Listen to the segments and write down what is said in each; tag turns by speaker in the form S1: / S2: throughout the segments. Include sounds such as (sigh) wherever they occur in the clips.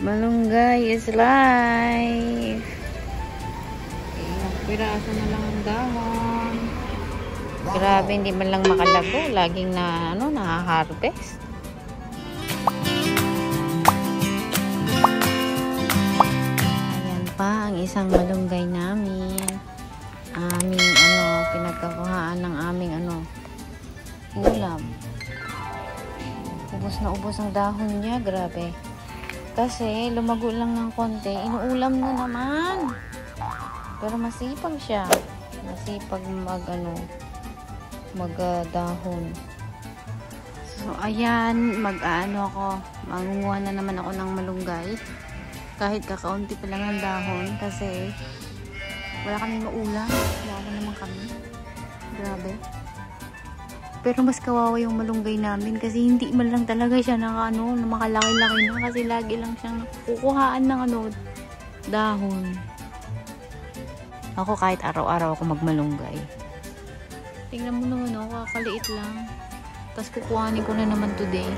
S1: Malunggay is life.
S2: Ilang piraso na lang ang dahon.
S1: Grabe, hindi man lang makalago. Laging na, ano, na-harvest. Ayan pa, ang isang malunggay namin. Aming, ano, pinagkakuhaan ng aming, ano, ulam. Ubus na ubos ang dahon niya, grabe. Kasi, lumago lang ng konti, inuulam na naman. Pero masipag siya. Masipag mag, ano, magdahon. So, ayan, mag-ano ako, mangunguha na naman ako ng malunggay. Kahit kakaunti pa lang ang dahon kasi wala kaming maulam. Wala na naman kami. Grabe. Pero mas kawawa yung malunggay namin kasi hindi man lang talaga siya naka ano, makalaki-laki na kasi lagi lang siyang kukuhaan ng ano, dahon. Ako kahit araw-araw ako magmalunggay. Tingnan mo naman ako, kakaliit lang. Tapos kukuhanin ko na naman today.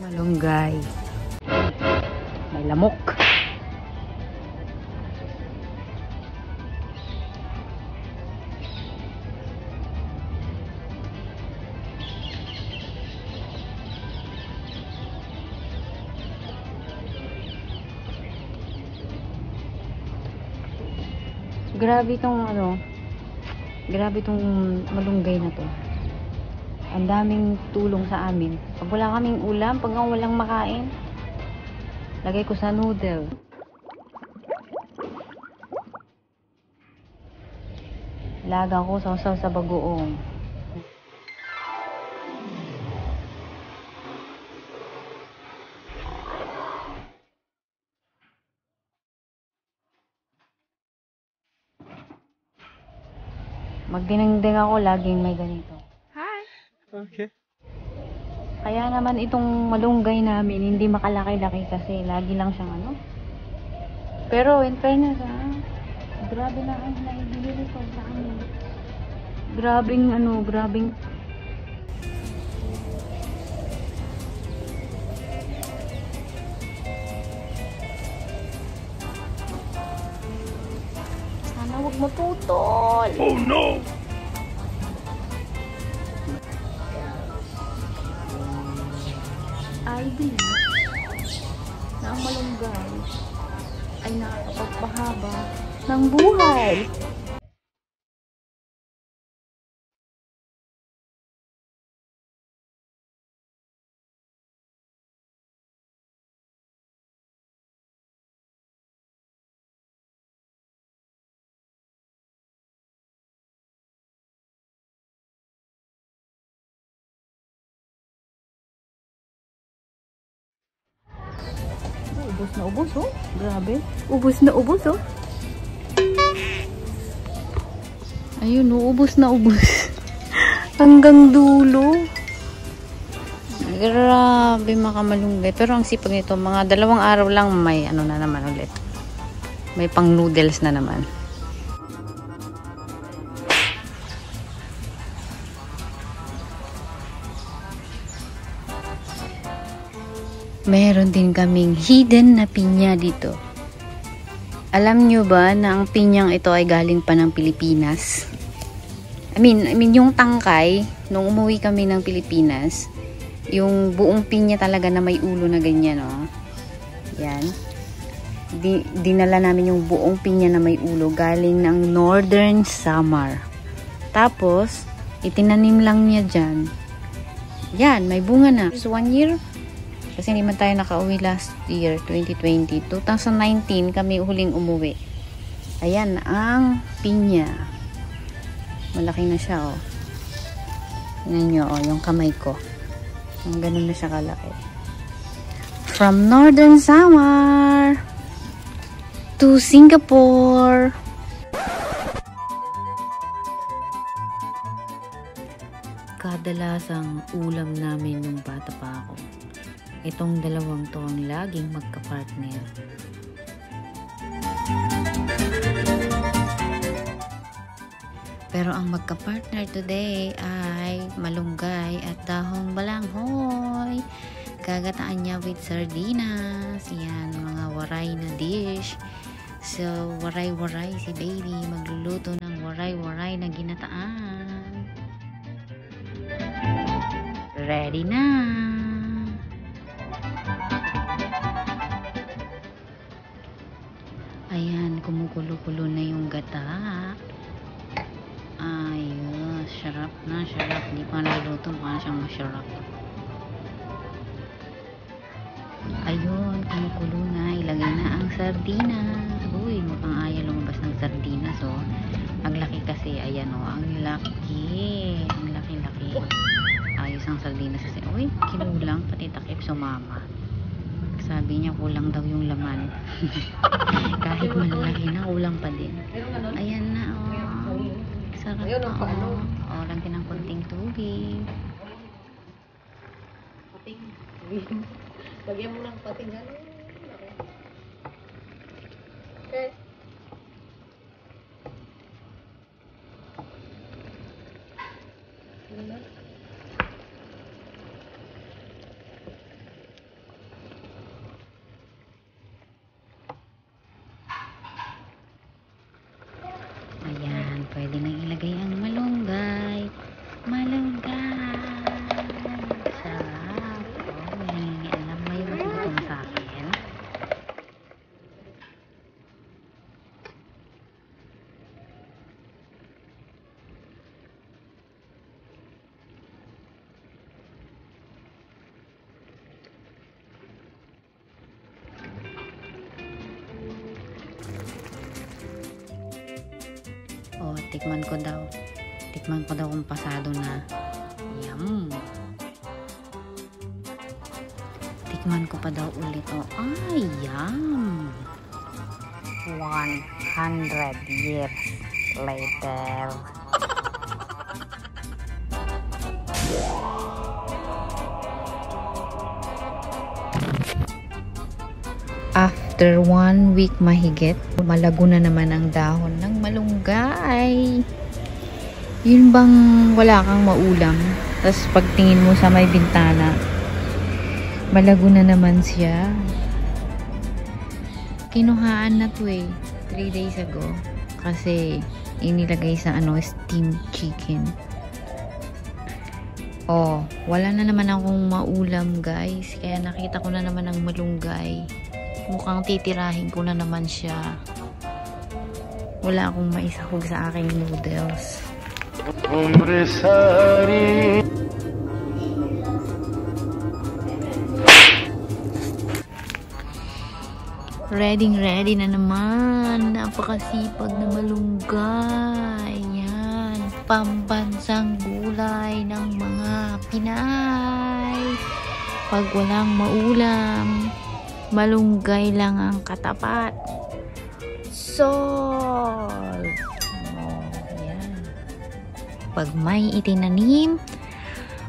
S1: Malunggay. May lamok. Grabe tong ano, grabe tong malunggay na to. Ang daming tulong sa amin. Pag wala kaming ulam, pag walang makain, lagay ko sa noodle. Laga ko sausaw sa bagoong. Magdinengdeng ako, laging may ganito.
S2: Okay.
S1: Kaya naman itong malunggay namin, hindi makalaki-laki kasi lagi lang siyang ano. Pero in fairness ha, grabe na ang naibili ko sa amin. Grabing ano, grabing Sana huwag maputol.
S2: Oh no!
S1: I believe na ang malunggay ay nakakapagpahaba ng buhay. Ubus na ubus, oh. Grabe. Ubus na ubus, oh. Ayun, oh. Ubus na ubus. (laughs) Hanggang dulo. Grabe, makamalunggay. Pero ang sipag nito, mga dalawang araw lang may ano na naman ulit. May pang noodles na naman. Meron din kaming hidden na pinya dito. Alam nyo ba na ang pinyang ito ay galing pa ng Pilipinas? I mean, I mean yung tangkay, nung umuwi kami ng Pilipinas, yung buong pinya talaga na may ulo na ganyan, oh. Yan. Di, dinala namin yung buong pinya na may ulo galing ng Northern Samar. Tapos, itinanim lang niya dyan. Yan, may bunga na. Just one year, kasi hindi man tayo nakauwi last year, 2020. 2019 kami huling umuwi. Ayan ang pinya. Malaki na siya, oh. Tingnan nyo, oh, yung kamay ko. Ang ganun na siya kalaki. From Northern Samar to Singapore. Kadalasang ulam namin nung bata pa ako. Itong dalawang to ang laging magka-partner. Pero ang magka-partner today ay malunggay at dahong balanghoy. Pagkagataan niya with sardinas. Yan, mga waray na dish. So, waray-waray si baby. Magluluto ng waray-waray na ginataan. Ready na! Kumukulo-kulo na yung gata. Ayos, sarap na, sarap. Hindi pa naluluto, mukha na siyang masarap. Ayun, kumukulo na. Ilagay na ang sardinas. Uy, mukhang ayaw lumabas ng sardinas, oh. Ang laki kasi, ayan, oh. Ang laki. Ang laki-laki. Ayos ang sardinas kasi. Uy, kinulang. Pati takip sumama. Sabi niya, kulang daw yung laman. (laughs) Kahit malaki na, kulang pa din. Ayan na, oh. Sarap na, oh. Oh, lagyan ng konting tubig.
S2: Pating. (laughs) Lagyan mo ng pating. Ano? Okay. Ano na?
S1: Ayan, pwede nang ilagay ang tikman ko daw. Tikman ko daw kung pasado na. Yum! Tikman ko pa daw ulit. Oh, ay, yum! 100 years later. After one week mahigit, malago na naman ang dahon ng malunggay. Yun bang wala kang maulam, tapos pagtingin mo sa may bintana, malago na naman siya. Kinuhaan na to eh, 3 days ago. Kasi inilagay sa ano, steamed chicken. Oh, wala na naman akong maulam guys. Kaya nakita ko na naman ang malunggay mukhang titirahin ko na naman siya wala akong maisahog sa aking noodles
S3: Umbre
S1: Ready, ready na naman. Napakasipag na malunggay. Yan. Pambansang gulay ng mga Pinay. Pag walang maulam malunggay lang ang katapat. Solve! Oh, yan. Pag may itinanim,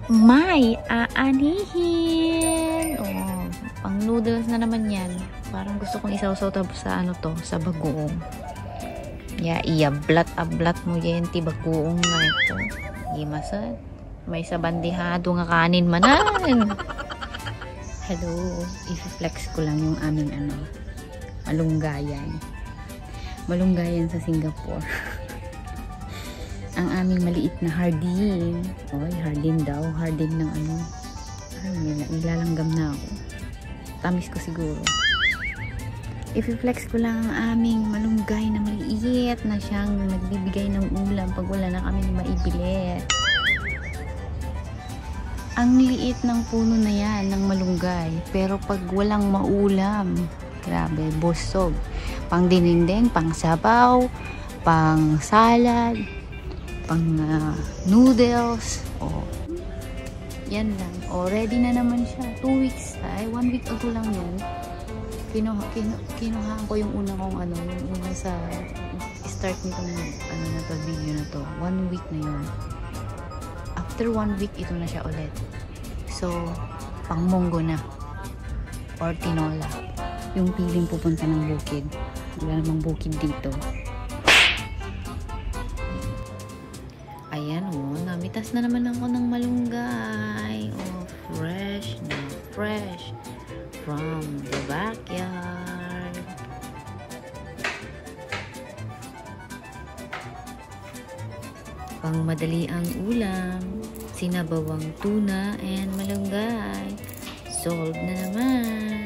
S1: may aanihin. Oh, pang noodles na naman yan. Parang gusto kong isawsaw sa ano to, sa bagoong. Ya, iya blat ablat mo yan ti bagoong nga ito. Gimasan. May sa bandihado nga kanin manan. Hello, i-flex ko lang yung aming ano, malunggayan. Malunggayan sa Singapore. ang aming maliit na hardin. Oy, hardin daw. Hardin ng ano. Ay, nila- nilalanggam na ako. Tamis ko siguro. I-flex ko lang ang aming malunggay na maliit na siyang nagbibigay ng ulam pag wala na kaming maibili. Ang liit ng puno na yan, ng malunggay. Pero pag walang maulam, grabe, busog. Pang dininding, pang sabaw, pang salad, pang ah, noodles. Oh. Yan lang. Oh, ready na naman siya. Two weeks. Ay, one week ago lang yan. Kinuha, kinu, kinuhaan ko yung una kong ano, yung una sa start nitong ano na to, video na to. One week na yun. After one week, ito na siya ulit. So, pang munggo na. Or tinola. Yung piling pupunta ng bukid. Wala namang bukid dito. Ayan, oh. Namitas na naman ako ng malunggay. Oh, fresh na fresh from the backyard. Pang madali ang ulam, sinabawang tuna and malunggay. Solved na naman.